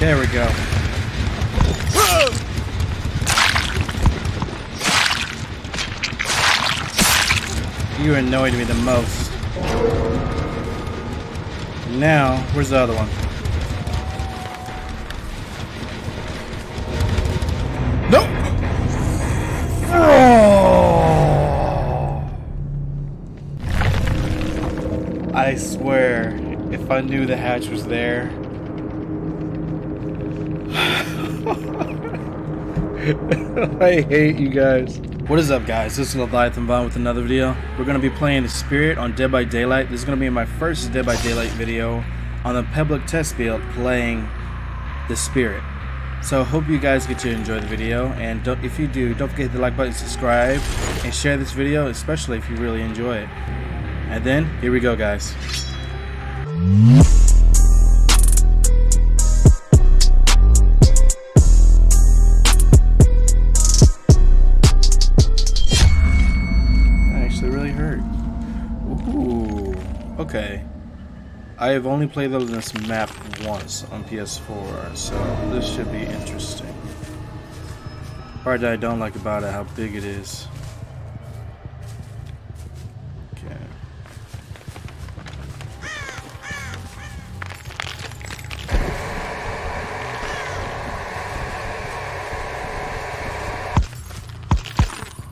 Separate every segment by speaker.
Speaker 1: There we go. You annoyed me the most. Now, where's the other one? Nope! Oh! I swear, if I knew the hatch was there. I hate you guys. What is up guys, this is Leviathan Von with another video. We're going to be playing the Spirit on Dead by Daylight. This is going to be my first Dead by Daylight video on the public test build playing the Spirit. So hope you guys get to enjoy the video and if you do, don't forget to like button, subscribe, and share this video, especially if you really enjoy it. And then, here we go guys. I have only played this map once on PS4, so this should be interesting. Part that I don't like about it, how big it is. Okay.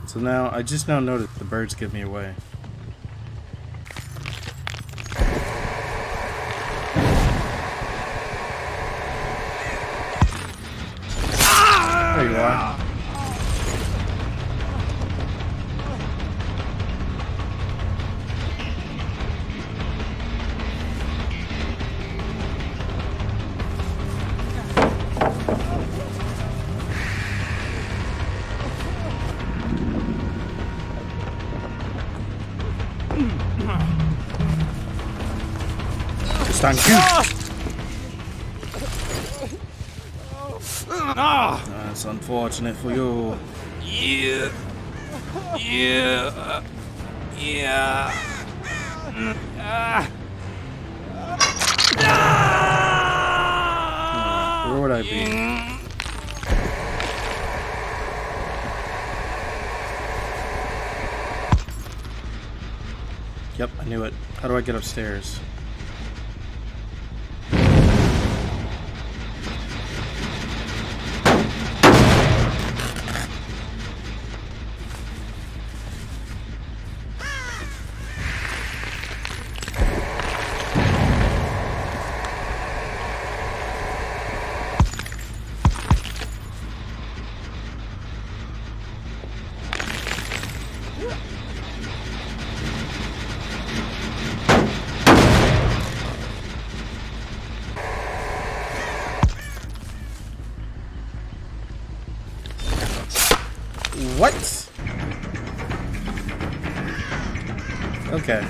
Speaker 1: So now, I just now noticed the birds give me away. Thank you. Ah! That's unfortunate for you.
Speaker 2: Yeah. Yeah. Yeah. Ah.
Speaker 1: Where would I be? Yep, I knew it. How do I get upstairs? What? Okay.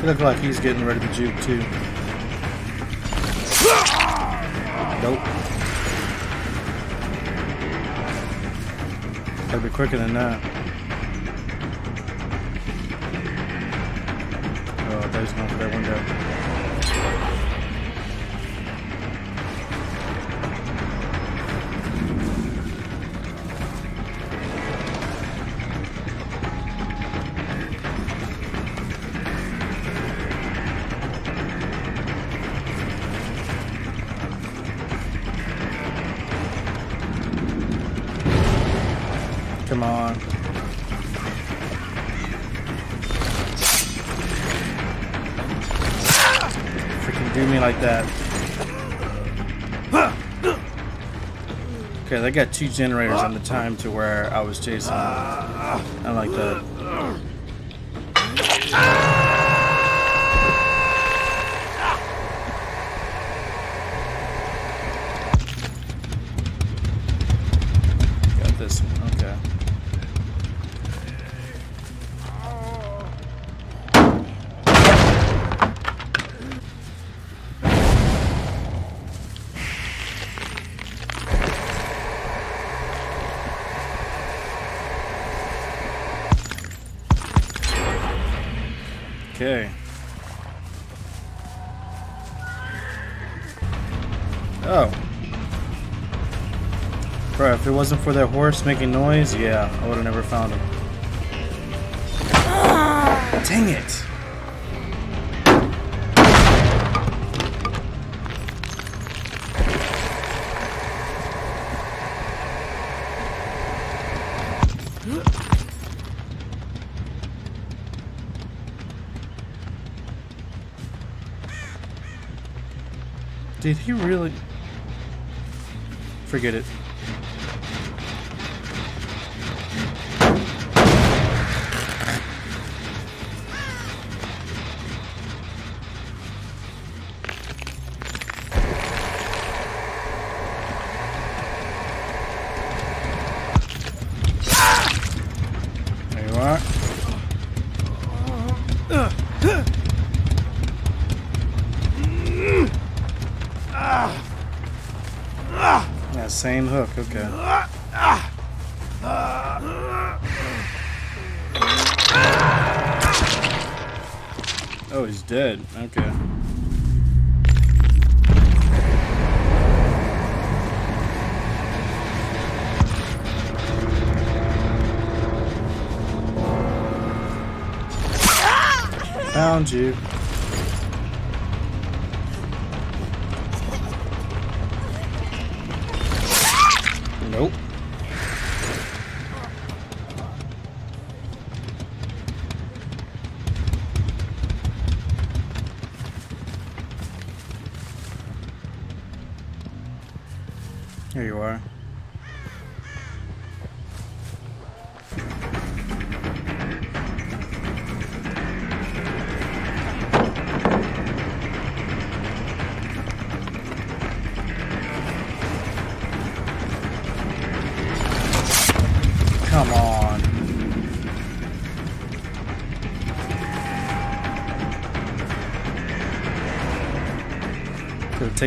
Speaker 1: He looks like he's getting ready to juke too. Nope. Gotta be quicker than that. Oh, there's one for that window. They got two generators on the time to where I was chasing. I like that. If it wasn't for that horse making noise, yeah, I would have never found him. Dang it! Did he really? Forget it. Yeah, same hook, okay. Oh, he's dead. Okay. Found you. Nope. Here you are.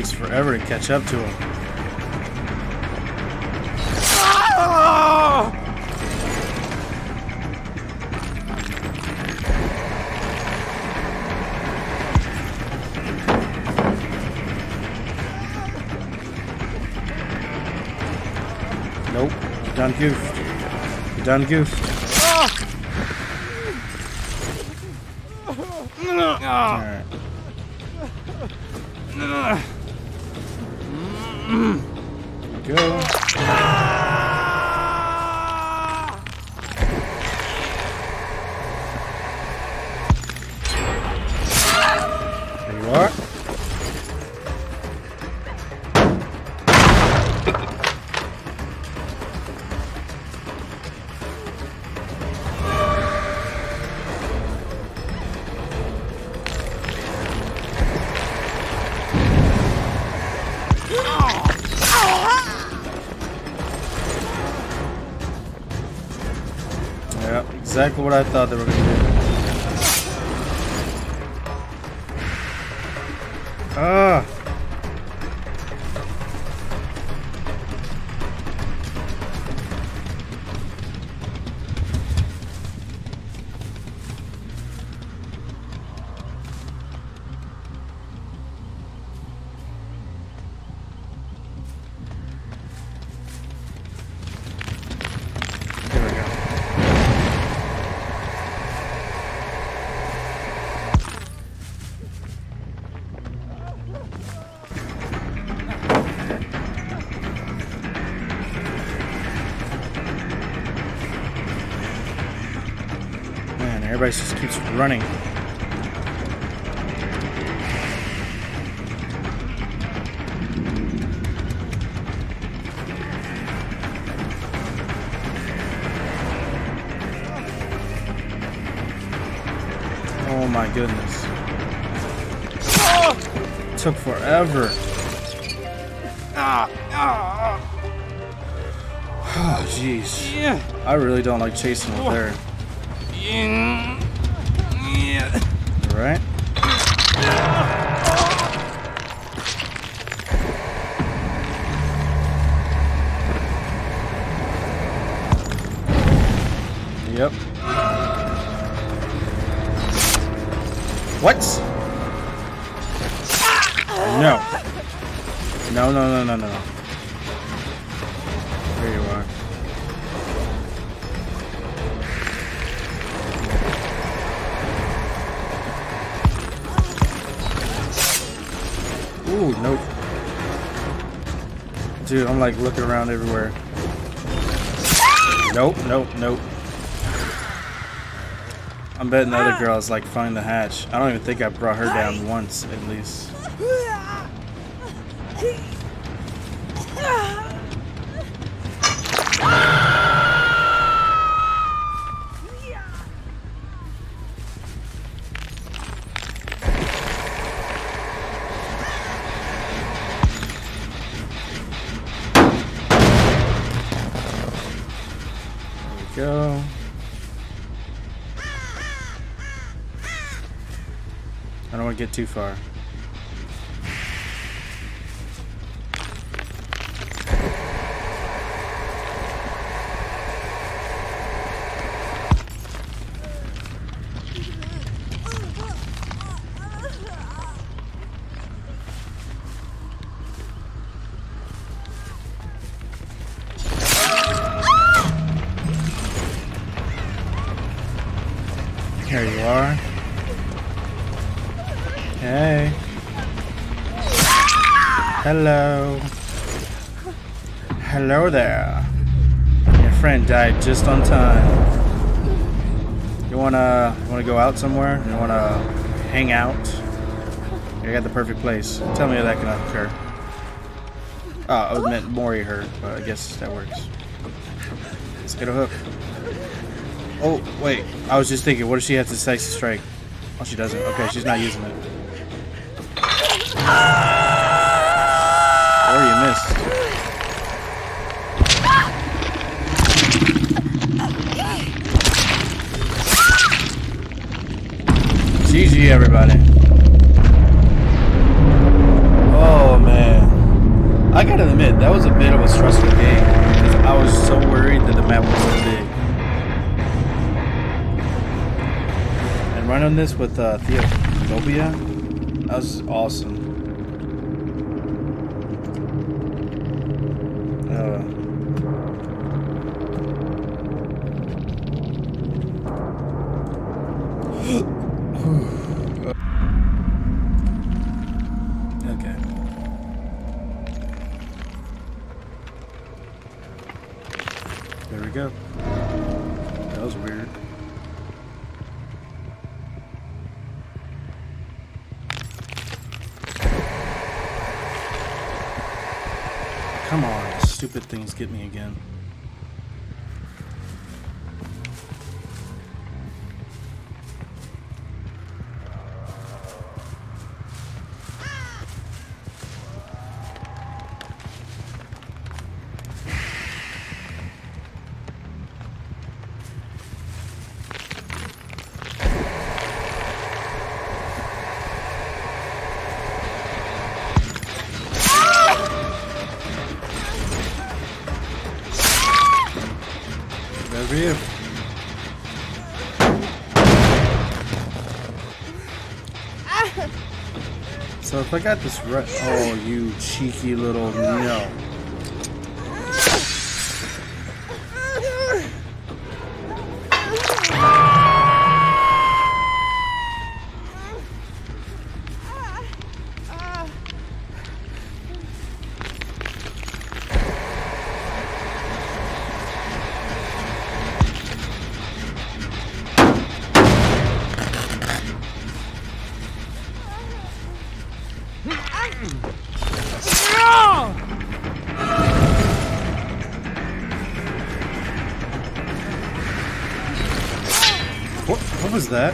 Speaker 1: Takes forever to catch up to him. Nope. You done goofed. You done goofed. Exactly what I thought they were going to do. Everybody just keeps running. Oh my goodness. Took forever. Oh jeez.
Speaker 2: Yeah.
Speaker 1: I really don't like chasing with her. Like looking around everywhere. Nope, nope, nope. I'm betting the other ah. girls like find the hatch. I don't even think I brought her down once, at least. get too far. Hello. Hello there. Your friend died just on time. You wanna wanna go out somewhere? You wanna hang out? I got the perfect place. Tell me if that can occur. Oh, I meant Mori her, but I guess that works. Let's get a hook. Oh, wait. I was just thinking, what if she has a Decisive Strike? Oh, she doesn't. Okay, she's not using it. Missed. GG, everybody. Oh, man. I gotta admit, that was a bit of a stressful game. Because I was so worried that the map was so big. And running this with uh, Thanatophobia, that was awesome. Okay. There we go. That was weird. Come on, stupid things get me again. If I got this right, oh you cheeky little no. That?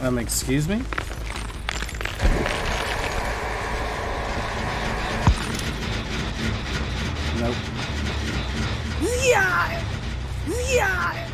Speaker 1: Um, excuse me? Nope.
Speaker 2: Yeah! Yeah!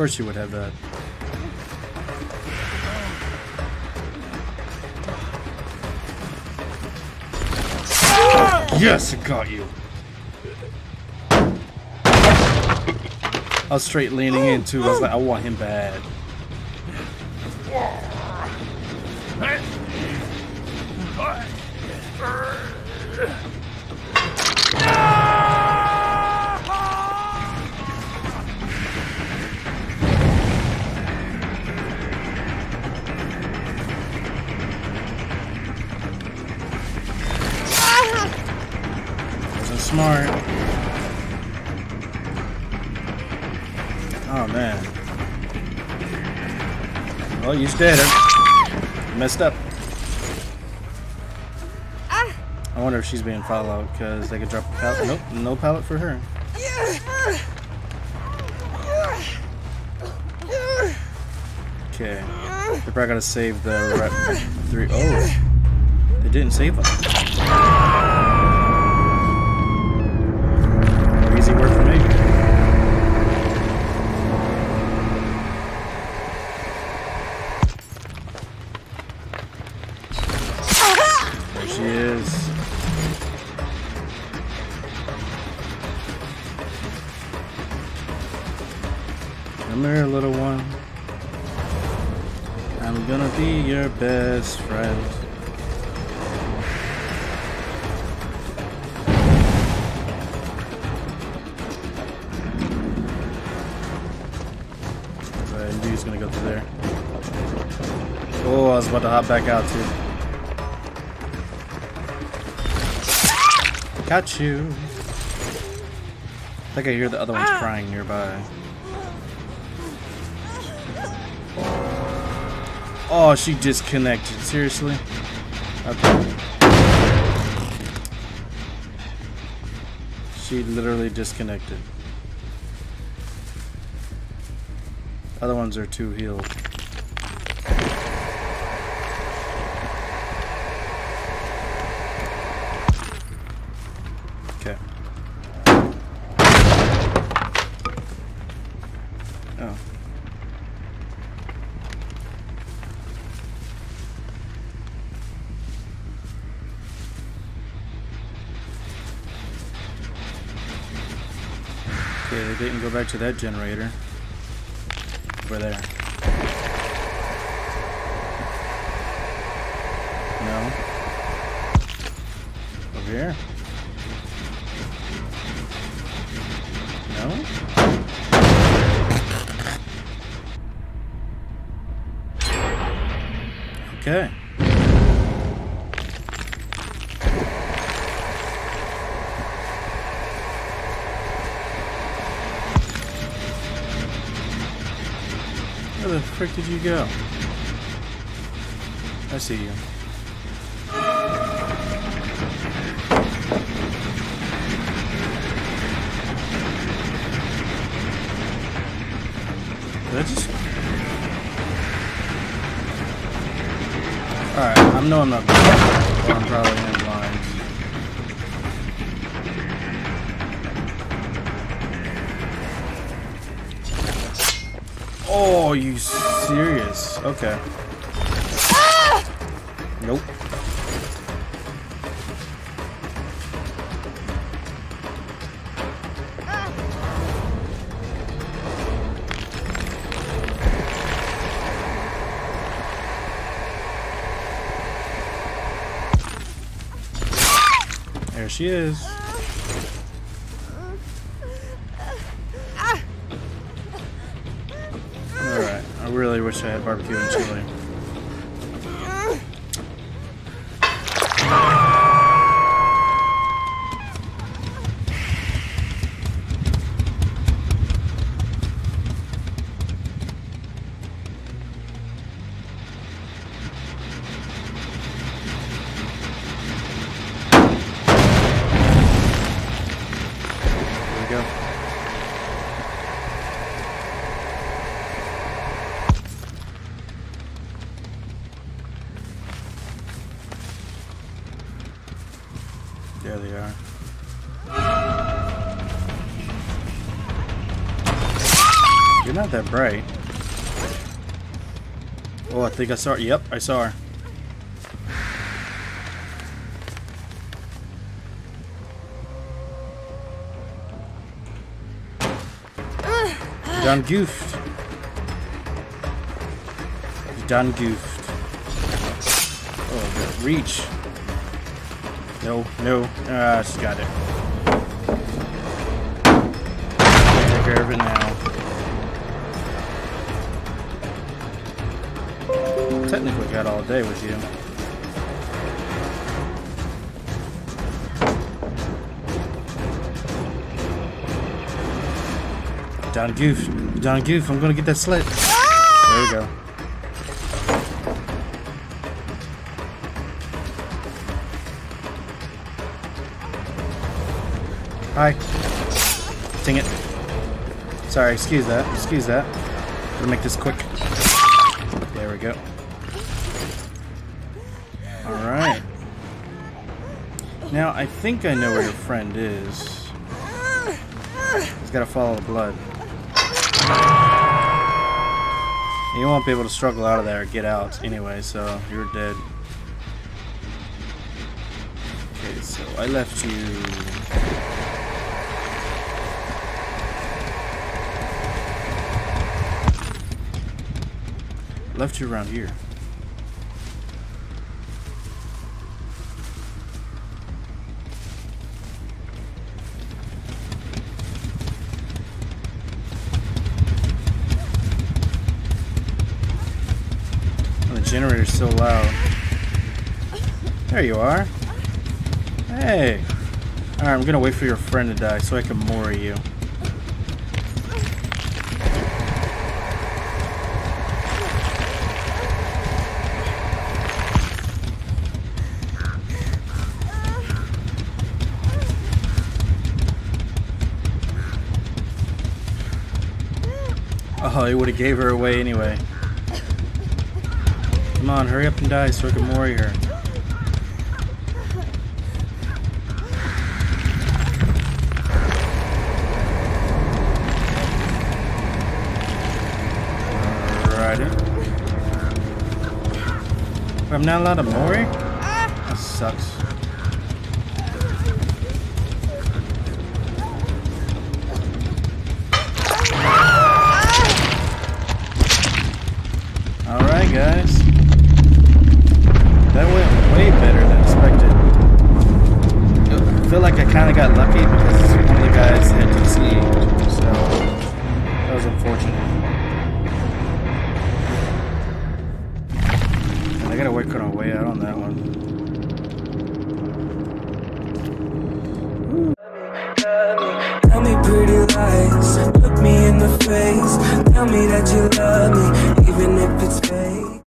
Speaker 1: course you would have that. Yes, it got you. I was straight leaning into. I was like, I want him bad. You dead. Messed up. Ah. I wonder if she's being followed because they could drop a pallet. Nope, no pallet for her. Okay. They're probably gonna save the re- three. Oh, they didn't save them. Easy work for me. Your best friend. I knew gonna go through there. Oh, I was about to hop back out too. Got you. I think I hear the other ones ah. crying nearby. Oh, she disconnected. Seriously? Okay. She literally disconnected. Other ones are too healed. Back to that generator. Over there. No. Over here. Where the frick did you go? I see you. Did I just... Alright, I know I'm not. Well, I'm probably am Oh, you serious? Okay. Nope. There she is. I had barbecue and chili. That bright. Oh, I think I saw her. Yep, I saw her. Done goofed. Done goofed. Oh, reach. No, no. Ah, she got it. Take care of it now. Technically got all day with you. Don Goof. Don Goof, I'm gonna get that slit. There we go. Hi. Dang it. Sorry, excuse that. Excuse that. Gonna make this quick. There we go. Alright. Now, I think I know where your friend is. He's gotta follow the blood. You won't be able to struggle out of there or get out anyway, so you're dead. Okay, so I left you... Left you around here. Generator's so loud. There you are. Hey. Alright, I'm gonna wait for your friend to die so I can Mori you. Oh, he would have gave her away anyway. Come on, hurry up and die so I can Mori her. Alrighty. I'm not allowed to mori? That sucks. Alright guys. Feel like I kind of got lucky because one of the guys had DC, so that was unfortunate. And I gotta work on our way out on that one.